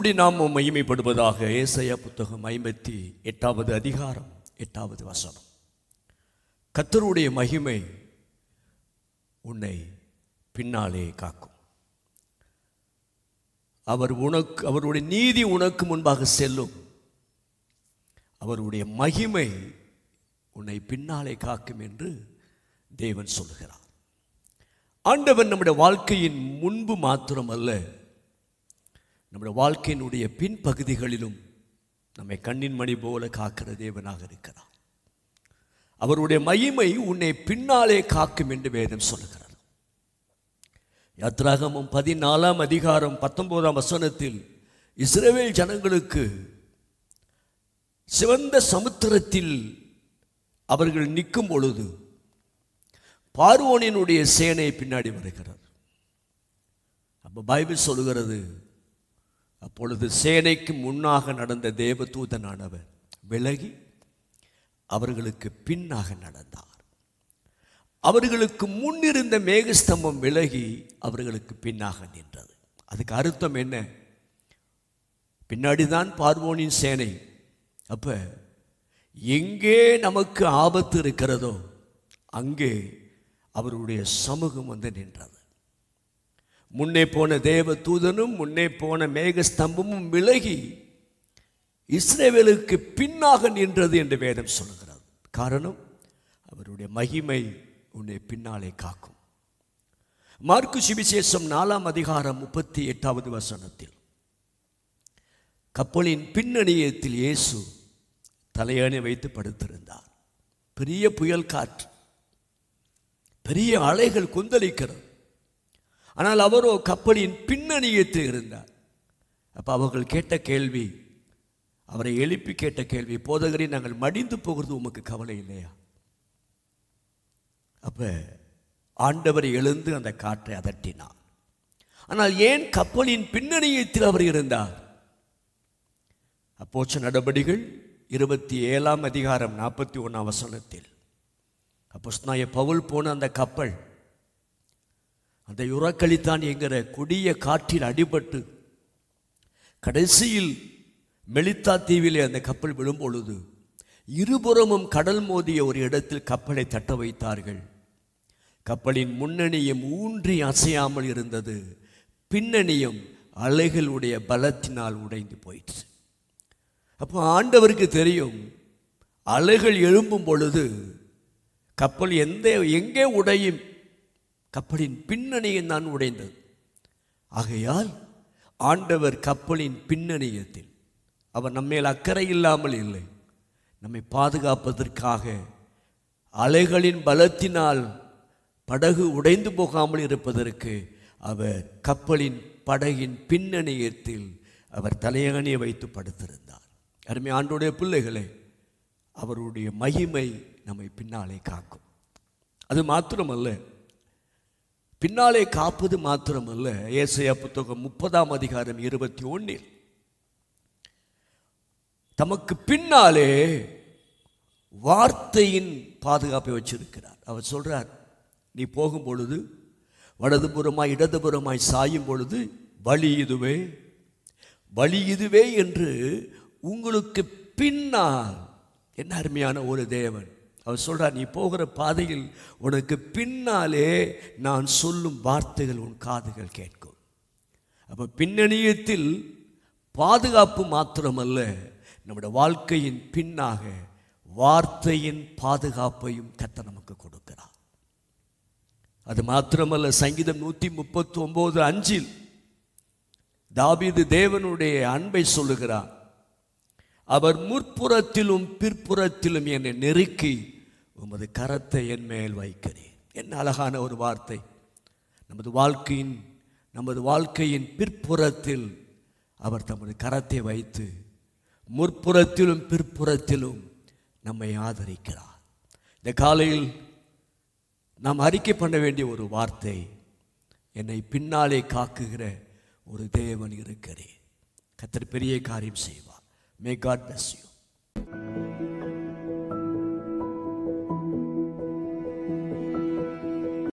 அன்றருடைய நாமம் மகிமைப்படுவதாக ஏசையா புத்தகம் ஐம்பத்தி எட்டாவது அதிகாரம் எட்டாவது வசனம். கத்தருடைய மகிமை உன்னை பின்னாலே காக்கும். அவர் உனக்கு அவருடைய நீதி உனக்கு முன்பாக செல்லும். அவருடைய மகிமை உன்னை பின்னாலே காக்கும் என்று தேவன் சொல்லுகிறார் ஆண்டவன் நம்முடைய வாழ்க்கையின் முன்பு மாத்திரமல்ல நம்முடைய வாழ்க்கையினுடைய பின்பகுதிகளிலும் நம்மை கண்ணின் மணி போல காக்கிற தேவனாக இருக்கிறார். அவருடைய மகிமை உன்னை பின்னாலே காக்கும் என்று வேதம் சொல்லுகிறார் யாத்ராகமும் பதினாலாம் அதிகாரம் பத்தொன்பதாம் வசனத்தில் இஸ்ரேவேல் ஜனங்களுக்கு சிவந்த சமுத்திரத்தில் அவர்கள் நிற்கும் பொழுது பார்வோனினுடைய சேனை பின்னாடி வருகிறார் அப்போ பைபிள் சொல்லுகிறது அப்பொழுது சேனைக்கு முன்னாக நடந்த தேவதூதனானவர் விலகி அவர்களுக்கு பின்னாக நடந்தார். அவர்களுக்கு முன்னிருந்த மேகஸ்தம்பம் விலகி அவர்களுக்கு பின்னாக நின்றது. அதுக்கு அர்த்தம் என்ன? பின்னாடி தான் பார்வோனின் சேனை. அப்ப எங்கே நமக்கு ஆபத்து இருக்கிறதோ அங்கே அவருடைய சமூகம் வந்து நின்றது. முன்னே போன தேவ தூதனும் முன்னே போன மேகஸ்தம்பமும் விலகி இஸ்ரேவேலுக்கு பின்னாக நின்றது என்று வேதம் சொல்லுகிறது. காரணம் அவருடைய மகிமை உன்னை பின்னாலே காக்கும். மார்க்கு சுவிசேஷம் நாலாம் அதிகாரம் முப்பத்தி எட்டாவது வசனத்தில் கப்பலின் பின்னணியத்தில் இயேசு தலையணை வைத்து படுத்திருந்தார். பெரிய புயல் காற்று பெரிய அலைகள் கொந்தளிக்கிறது. ஆனால் அவரோ கப்பலின் பின்னணியத்தில் இருந்தார். அப்போ அவர்கள் கேட்ட கேள்வி அவரை எழுப்பி கேட்ட கேள்வி போதகரை நாங்கள் மடிந்து போகிறது உமக்கு கவலை இல்லையா? அப்போ ஆண்டவர் எழுந்து அந்த காற்றை அதட்டினார். ஆனால் ஏன் கப்பலின் பின்னணியத்தில் அவர் இருந்தார்? அப்போச்ச நடபடிகள் இருபத்தி ஏழாம் அதிகாரம் நாற்பத்தி ஒன்றாம் வசனத்தில். அப்போ பவுல் போன அந்த கப்பல் அந்த உரக்களித்தான் என்கிற கொடிய காற்றில் அடிபட்டு கடைசியில் மெலித்தா தீவிலே அந்த கப்பல் விழும் பொழுது இருபுறமும் கடல் மோதிய ஒரு இடத்தில் கப்பலை தட்ட வைத்தார்கள். கப்பலின் முன்னணியும் ஊன்றி அசையாமல் இருந்தது. பின்னணியும் அலைகளுடைய பலத்தினால் உடைந்து போயிற்று. அப்போ ஆண்டவருக்கு தெரியும் அலைகள் எழும்பும் பொழுது கப்பல் எந்த எங்கே உடையும் கப்பலின் பின்னணியை தான் உடைந்தது. ஆகையால் ஆண்டவர் கப்பலின் பின்னணியத்தில் அவர் நம்மேல் அக்கறை இல்லாமல் இல்லை. நம்மை பாதுகாப்பதற்காக அலைகளின் பலத்தினால் படகு உடைந்து போகாமல் இருப்பதற்கு அவர் கப்பலின் படகின் பின்னணியத்தில் அவர் தலையணியை வைத்து படுத்திருந்தார். அருமை ஆண்டுடைய பிள்ளைகளே அவருடைய மகிமை நம்மை பின்னாலே காக்கும். அது மாத்திரமல்ல பின்னாலே காப்பது மாத்திரமல்ல. ஏசையா புத்தகம் முப்பதாம் அதிகாரம் இருபத்தி ஒன்றில் தமக்கு பின்னாலே வார்த்தையின் பாதுகாப்பை வச்சிருக்கிறார். அவர் சொல்றார் நீ போகும் பொழுது வலதுபுறமாய் இடதுபுறமாய் சாயும் பொழுது வழி இதுவே. வழி இதுவே என்று உங்களுக்கு பின்னால் என்ன அருமையான ஒரு தேவன். அவர் சொல்கிறார் நீ போகிற பாதையில் உனக்கு பின்னாலே நான் சொல்லும் வார்த்தைகள் உன் காதுகள் கேட்கும். அப்போ பின்னணியத்தில் பாதுகாப்பு மாத்திரமல்ல நம்முடைய வாழ்க்கையின் பின்னாக வார்த்தையின் பாதுகாப்பையும் கத்த நமக்கு கொடுக்கிறார். அது மாத்திரமல்ல சங்கீதம் நூற்றி முப்பத்தி ஒம்பது அஞ்சில் தாபீது தேவனுடைய அன்பை சொல்லுகிறான். அவர் முற்புறத்திலும் பிற்புறத்திலும் என்னை நெருக்கி உமது கரத்தை என் மேல் வைக்கிறேன் என்ன அழகான ஒரு வார்த்தை. நமது வாழ்க்கையின் நமது வாழ்க்கையின் பிற்புறத்தில் அவர் தமது கரத்தை வைத்து முற்புறத்திலும் பிற்புறத்திலும் நம்மை ஆதரிக்கிறார். இந்த காலையில் நாம் அறிக்கை பண்ண வேண்டிய ஒரு வார்த்தை என்னை பின்னாலே காக்குகிற ஒரு தேவன் இருக்கிறேன் கத்தர் பெரிய காரியம் செய்வார். May God bless you.